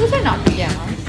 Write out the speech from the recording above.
Those are not pajamas.